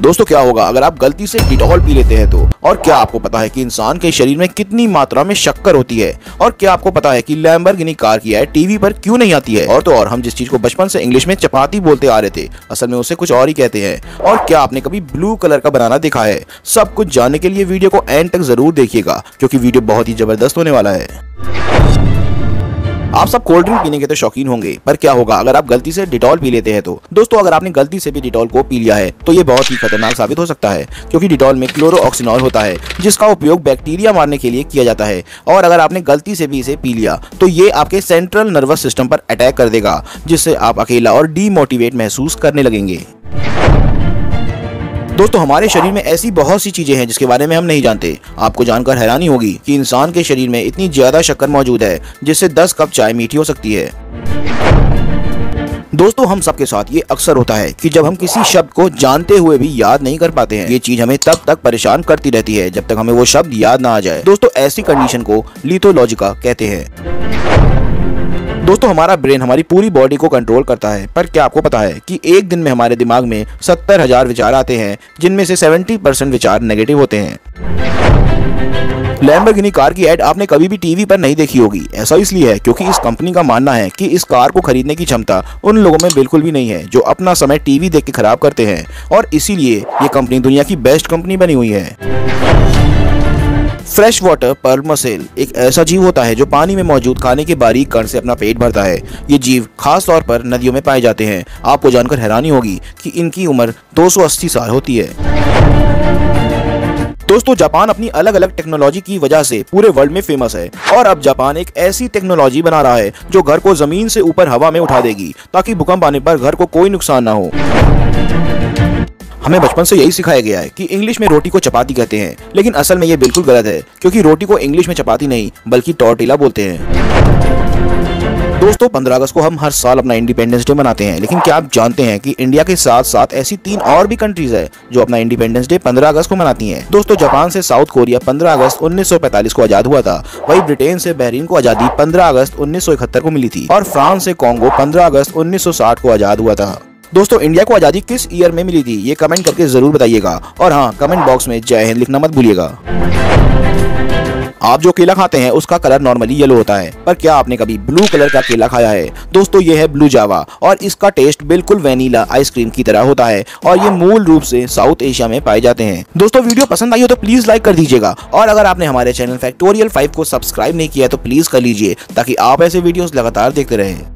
दोस्तों, क्या होगा? अगर आप गलती से डिटॉल पी लेते हैं तो? और क्या आपको पता है कि इंसान के शरीर में कितनी मात्रा में शक्कर होती है? और क्या आपको पता है कि लैम्बरगिनी कार की है टीवी पर क्यों नहीं आती है? और तो और, हम जिस चीज़ को बचपन से इंग्लिश में चपाती बोलते आ रहे थे, असल में उसे कुछ और ही कहते हैं। और क्या आपने कभी ब्लू कलर का बनाना देखा है? सब कुछ जानने के लिए वीडियो को एंड तक ज़रूर देखिएगा, क्योंकि वीडियो बहुत ही ज़बरदस्त होने वाला है। आप सब कोल्ड ड्रिंक पीने के तो शौकीन होंगे, पर क्या होगा, अगर आप गलती से डिटॉल पी लेते हैं तो? दोस्तों, अगर आपने गलती से भी डिटॉल को पी लिया है तो ये बहुत ही खतरनाक साबित हो सकता है, क्योंकि डिटॉल में क्लोरोऑक्सीनॉल होता है, जिसका उपयोग बैक्टीरिया मारने के लिए किया जाता है, और अगर आपने गलती से भी इसे पी लिया तो ये आपके सेंट्रल नर्वस सिस्टम पर अटैक कर देगा, जिससे आप अकेला और डीमोटिवेट महसूस करने लगेंगे। दोस्तों, हमारे शरीर में ऐसी बहुत सी चीज़ें हैं जिसके बारे में हम नहीं जानते। आपको जानकर हैरानी होगी कि इंसान के शरीर में इतनी ज़्यादा शक्कर मौजूद है, जिससे 10 कप चाय मीठी हो सकती है। दोस्तों, हम सबके साथ ये अक्सर होता है कि जब हम किसी शब्द को जानते हुए भी याद नहीं कर पाते हैं, ये चीज़ हमें तब तक परेशान करती रहती है जब तक हमें वो शब्द याद ना आ जाए। दोस्तों, ऐसी कंडीशन को लिथोलॉजिका कहते हैं। दोस्तों, हमारा ब्रेन हमारी पूरी बॉडी को कंट्रोल करता है, पर क्या आपको पता है कि एक दिन में हमारे दिमाग में सत्तर हज़ार विचार आते हैं, जिनमें से सेवेंटी परसेंट विचार नेगेटिव होते हैं। लैम्बोर्गिनी कार की एड आपने कभी भी टीवी पर नहीं देखी होगी। ऐसा इसलिए है क्योंकि इस कंपनी का मानना है कि इस कार को खरीदने की क्षमता उन लोगों में बिल्कुल भी नहीं है, जो अपना समय टीवी देख के खराब करते हैं, और इसीलिए ये कंपनी दुनिया की बेस्ट कंपनी बनी हुई है। फ्रेश वाटर पर मसेल, एक ऐसा जीव होता है जो पानी में मौजूद खाने के बारीक कण से अपना पेट भरता है। ये जीव खास तौर पर नदियों में पाए जाते हैं। आपको जानकर हैरानी होगी कि इनकी उम्र 280 साल होती है। दोस्तों, जापान अपनी अलग अलग टेक्नोलॉजी की वजह से पूरे वर्ल्ड में फ़ेमस है। और अब जापान एक ऐसी टेक्नोलॉजी बना रहा है जो घर को ज़मीन से ऊपर हवा में उठा देगी, ताकि भूकंप आने पर घर को कोई नुकसान ना हो। हमें बचपन से यही सिखाया गया है कि इंग्लिश में रोटी को चपाती कहते हैं, लेकिन असल में ये बिल्कुल गलत है, क्योंकि रोटी को इंग्लिश में चपाती नहीं, बल्कि टॉर्टिला बोलते हैं। दोस्तों 15 अगस्त को हम हर साल अपना इंडिपेंडेंस डे मनाते हैं, लेकिन क्या आप जानते हैं कि इंडिया के साथ साथ ऐसी तीन और भी कंट्रीज़ है जो अपना इंडिपेंडेंस डे 15 अगस्त को मनाती हैं। दोस्तों, जापान से साउथ कोरिया 15 अगस्त 1945 को आज़ाद हुआ था, वही ब्रिटेन से बहरीन को आज़ादी 15 अगस्त 1971 को मिली थी, और फ्रांस से कॉन्गो 15 अगस्त 1960 को आज़ाद हुआ था। दोस्तों, इंडिया को आज़ादी किस ईयर में मिली थी? ये कमेंट करके ज़रूर बताइएगा। और हाँ कमेंट बॉक्स में जय हिंद लिखना मत भूलिएगा। आप जो केला खाते हैं, उसका कलर नॉर्मली येलो होता है। पर क्या आपने कभी ब्लू कलर का केला खाया है? दोस्तों, ये है ब्लू जावा और इसका टेस्ट बिल्कुल वेनीला आइसक्रीम की तरह होता है और ये मूल रूप से साउथ एशिया में पाए जाते हैं। दोस्तों वीडियो पसंद आई हो तो प्लीज़ लाइक कर दीजिएगा। और अगर आपने हमारे चैनल फैक्टोरियल फाइव को सब्सक्राइब नहीं किया तो प्लीज़ कर लीजिए, ताकि आप ऐसे वीडियो लगातार देखते रहें।